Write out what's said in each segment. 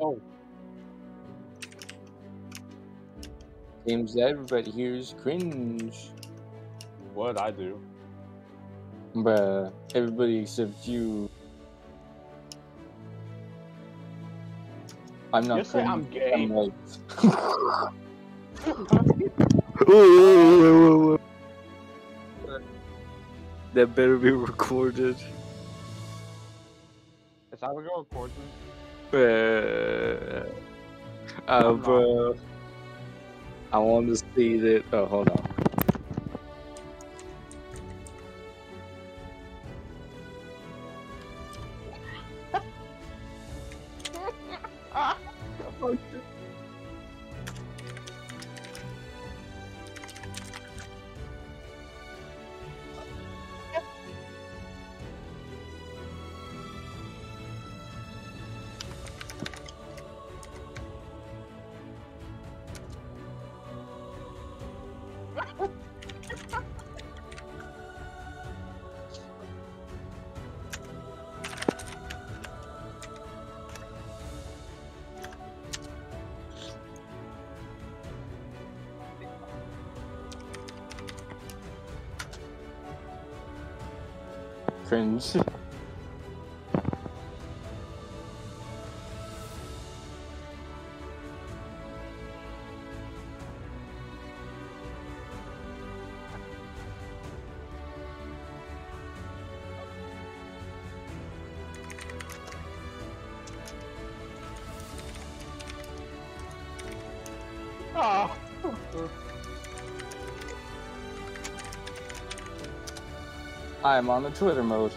Oh. Seems everybody here is cringe. What I do? Bruh, everybody except you. I'm not You say I'm cringe, gay. I'm like. that better be recorded. Is that gonna record this? Uh, uh. I want to see that. Oh, hold on. Cringe. Ah. I'm on the Twitter mode.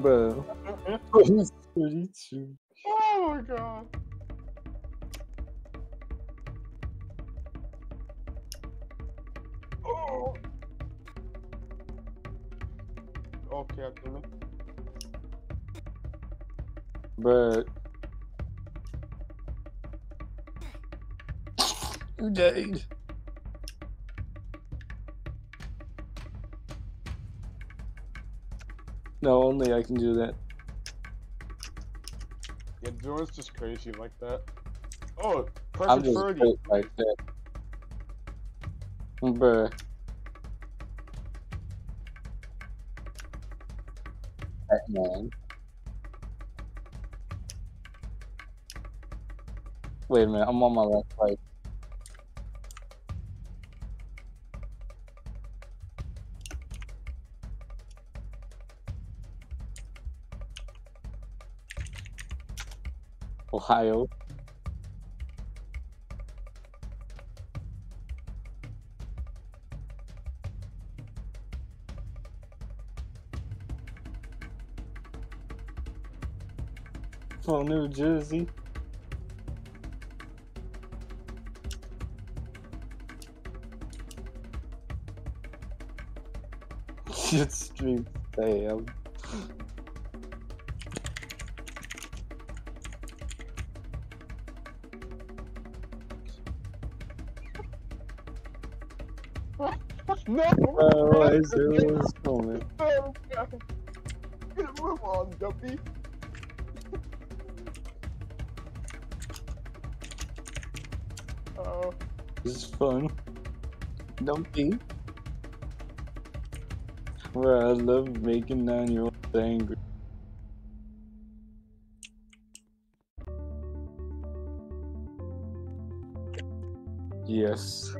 Bro. Who's 32? Oh my god. Oh. Okay, I can But. You died. No, only I can do that. Yeah, Jordan's just crazy like that. Oh, I'm perfect just 30. built like that. Mm, bruh. Batman. Wait a minute, I'm on my left right. Ohio. From New Jersey. Shit stream damn. No! Oh, I see what's coming. Oh, God. Move on, Dumpy. Oh, This is fun. Don't. Where I love making nine year olds angry. Yes.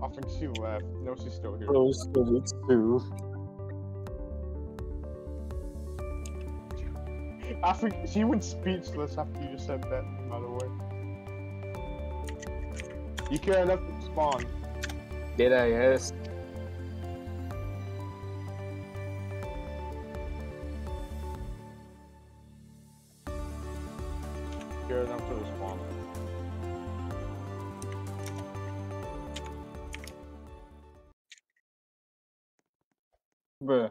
Uh, I think she left. No, she's still here. To it too. After she went speechless after you just said that. By the way, you care enough to spawn. Did I ask? Care enough to respond. Bruh.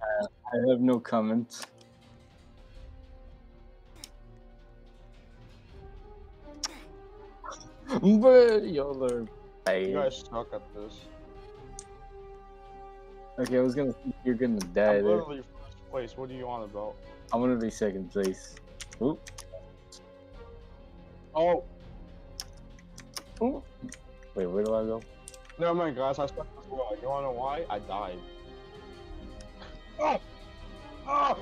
Uh, I have no comments. Bruh, y'all are. You guys suck at this. Okay, I was gonna. You're gonna die I'm there. literally first place. What are you on about? I'm gonna be second place. Oop. Oh, Oop. Wait, where do I go? Never mind, guys. I stuck as well. You wanna know why? I died. Oh! Oh!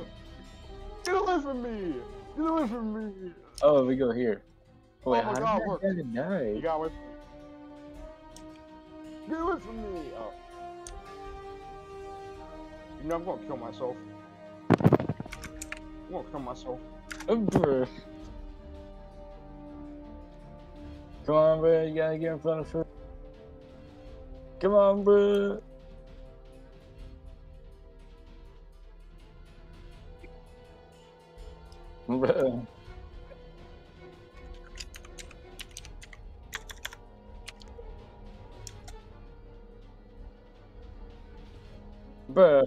Get away from me! Get away from me! Oh, we go here. Oh Wait, Oh my how God, did look. I die? You got away from me. Get away from me! Oh. You know I'm gonna kill myself. I'm gonna kill myself. Oh, bruh. Come on, bro. You gotta get in front of her. Come on, bro. Bruh. Bruh.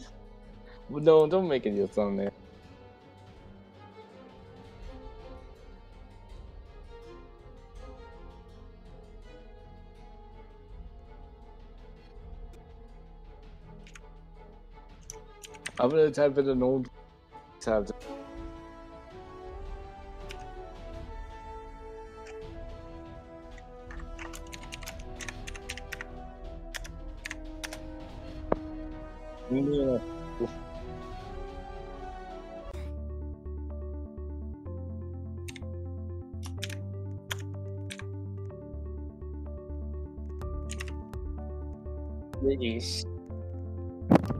No, don't make it your thumbnail. I'm gonna type in an old tab. Yeah. Yes.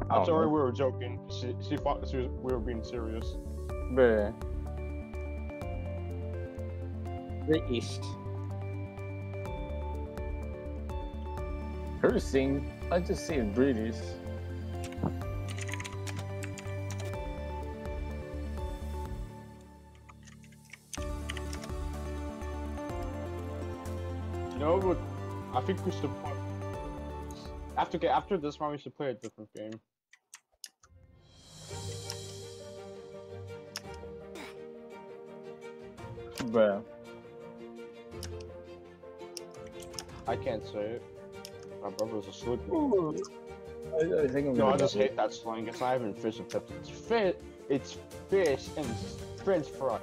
I'm Oh, sorry no. we were joking. She, she thought she was, we were being serious. Bruh. British. Cursing? I just said British. You know what? I think we should. After get after this one, we should play a different game. Bruh. I can't say it. My brother's asleep. Ooh. I, I think I'm No, gonna I just hate that slang. It's not even fish and chips. It's fish. It's fish and French fries.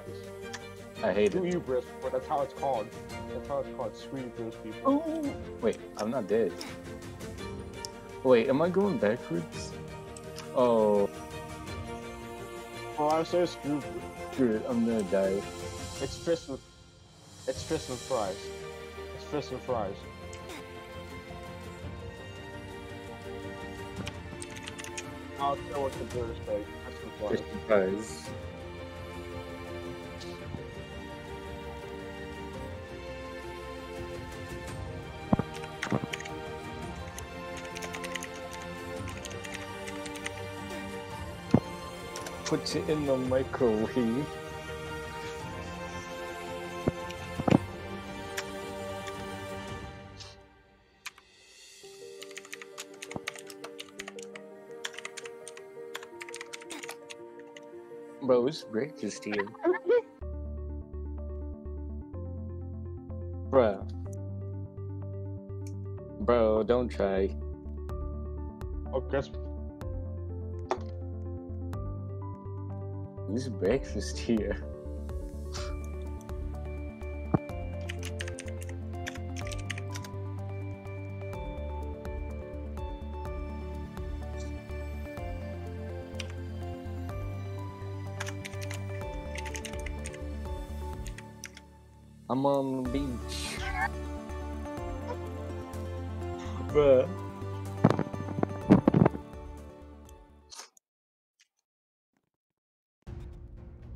I hate Do it. you, British? But that's how it's called. That's how it's called. Sweet British people. Ooh. Wait, I'm not dead. Wait, am I going backwards? Oh, Oh, I say screw. screw it, I'm gonna die. It's fish and. It's fish and fries. It's fish and fries. I'll tell what the British say. Fish and fries. Fish and fries. Put it in the microwave. Bro, it's breakfast here. Bro. Bro, don't try. Oh, guess It's breakfast here. I'm on the beach. Bruh.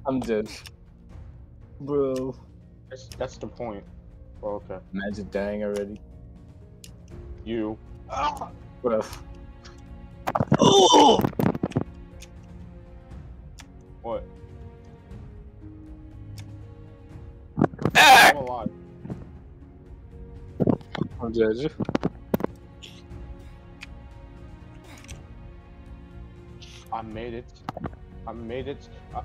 I'm dead. Bro. That's, that's the point. Oh, okay. Imagine dying already. You. Ah! Bro. What? Dead. I made it. I made it. I...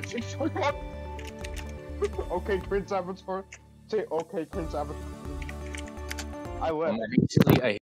Okay, Prince Avatar. Say okay, Prince Avatar. I I